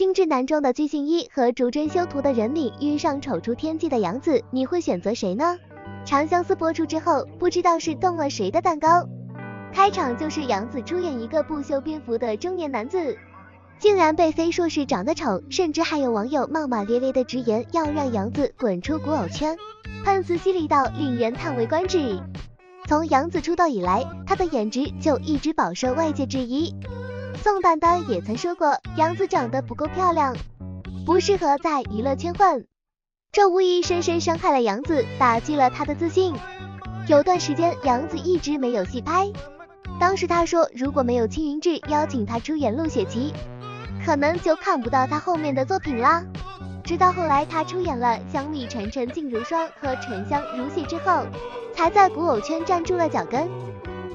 精致男装的鞠婧祎和逐帧修图的任敏遇上丑出天际的杨紫，你会选择谁呢？长相思播出之后，不知道是动了谁的蛋糕。开场就是杨紫出演一个不修边幅的中年男子，竟然被非说是长得丑，甚至还有网友骂骂咧咧的直言要让杨紫滚出古偶圈，喷词犀利到令人叹为观止。从杨紫出道以来，她的颜值就一直饱受外界质疑。宋丹丹也曾说过，杨紫长得不够漂亮，不适合在娱乐圈混，这无疑深深伤害了杨紫，打击了她的自信。有段时间，杨紫一直没有戏拍。当时他说，如果没有青云志邀请他出演《陆雪琪》，可能就看不到他后面的作品啦。直到后来他出演了《香蜜沉沉烬如霜》和《沉香如屑》之后，才在古偶圈站住了脚跟。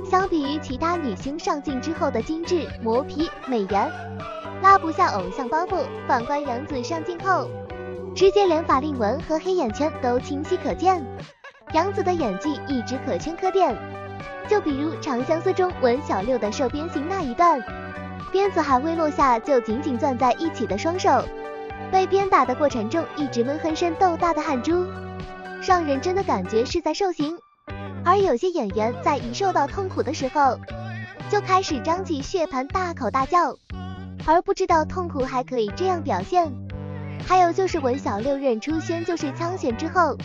相比于其他女星上镜之后的精致磨皮美颜，拉不下偶像包袱，反观杨紫上镜后，直接连法令纹和黑眼圈都清晰可见。杨紫的演技一直可圈可点。就比如《长相思》中文小六的瘦鞭型那一段，鞭子还未落下就紧紧攥在一起的双手，被鞭打的过程中一直闷哼声豆大的汗珠，让人真的感觉是在受刑。而有些演员在一受到痛苦的时候，就开始张起血盆大口大叫，而不知道痛苦还可以这样表现。还有就是文小六认出轩就是枪选之后，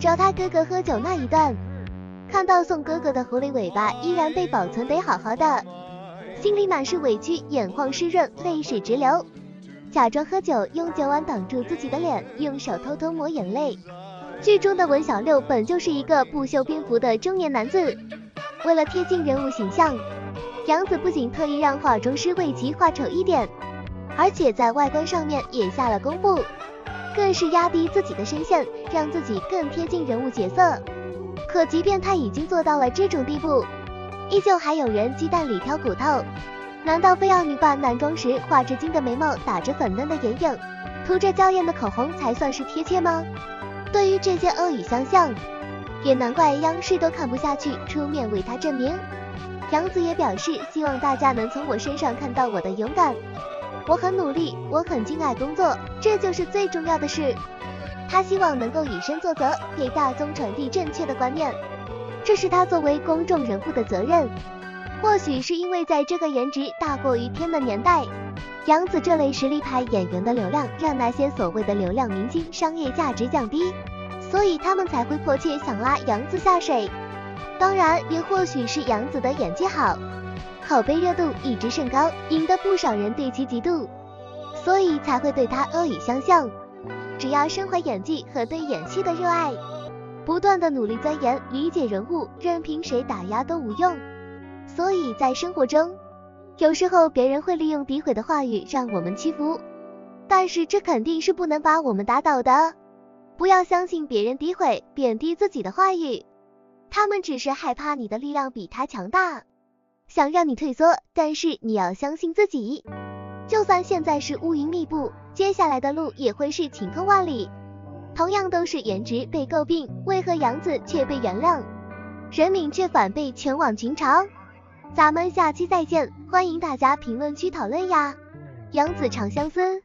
找他哥哥喝酒那一段。看到宋哥哥的狐狸尾巴依然被保存得好好的，心里满是委屈，眼眶湿润，泪水直流，假装喝酒，用酒碗挡住自己的脸，用手偷偷抹眼泪。剧中的文小六本就是一个不修边幅的中年男子，为了贴近人物形象，杨紫不仅特意让化妆师为其画丑一点，而且在外观上面也下了功夫，更是压低自己的声线，让自己更贴近人物角色。可即便他已经做到了这种地步，依旧还有人鸡蛋里挑骨头。难道非要女扮男装时画着金的眉毛，打着粉嫩的眼影，涂着娇艳的口红才算是贴切吗？对于这些恶语相向，也难怪央视都看不下去，出面为他证明。杨紫也表示，希望大家能从我身上看到我的勇敢。我很努力，我很敬爱工作，这就是最重要的事。他希望能够以身作则，给大众传递正确的观念，这是他作为公众人物的责任。或许是因为在这个颜值大过于天的年代，杨紫这类实力派演员的流量让那些所谓的流量明星商业价值降低，所以他们才会迫切想拉杨紫下水。当然，也或许是杨紫的演技好，口碑热度一直甚高，引得不少人对其嫉妒，所以才会对他恶语相向。只要身怀演技和对演戏的热爱，不断的努力钻研理解人物，任凭谁打压都无用。所以在生活中，有时候别人会利用诋毁的话语让我们屈服，但是这肯定是不能把我们打倒的。不要相信别人诋毁、贬低自己的话语，他们只是害怕你的力量比他强大，想让你退缩。但是你要相信自己，就算现在是乌云密布。接下来的路也会是晴空万里。同样都是颜值被诟病，为何杨紫却被原谅，任敏却反被全网群嘲？咱们下期再见，欢迎大家评论区讨论呀！杨紫长相思。